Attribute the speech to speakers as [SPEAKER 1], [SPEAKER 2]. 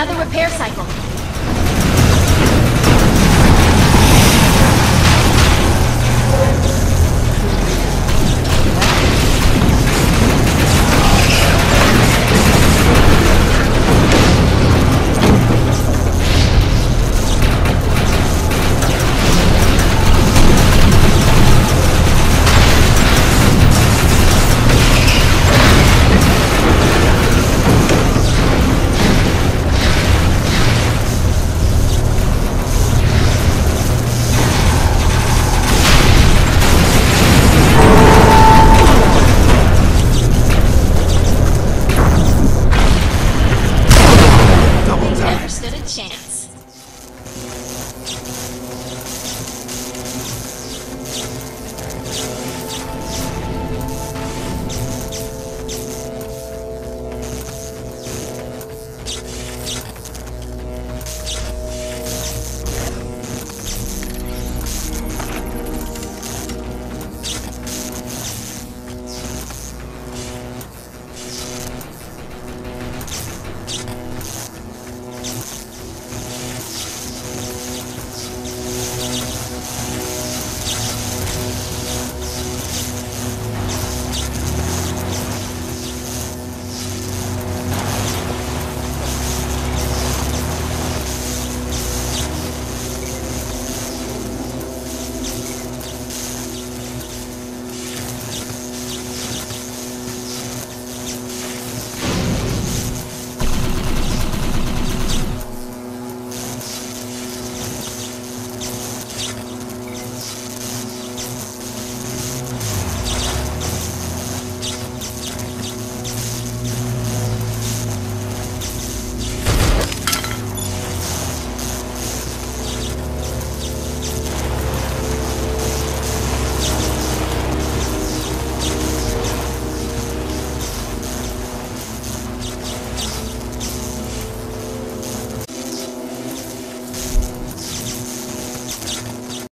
[SPEAKER 1] another repair cycle.